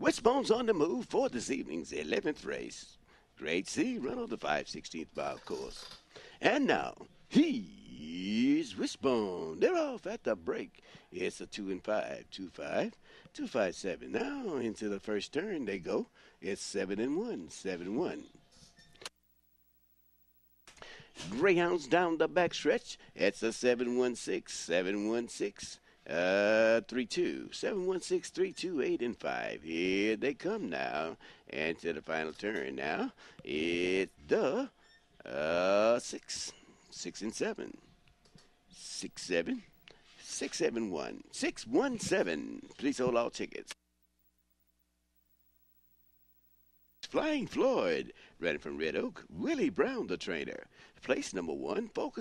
Wishbone's on the move for this evening's 11th race. Grade C, run on the 5 16th mile course. And now, here's Wishbone. They're off at the break. It's a 2 and 5, 2 5, 2 5 7. Now into the first turn they go. It's 7 and 1, 7 1. Greyhounds down the backstretch. It's a 716, 716. Uh, 3 2, 716, 3 2, 8 and 5. Here they come now. And to the final turn now. It's the uh, 6, 6 and 7. 6 7, 6 7 1, 6 1 7. Please hold all tickets. Flying Floyd, running from Red Oak, Willie Brown, the trainer. Place number one, focus.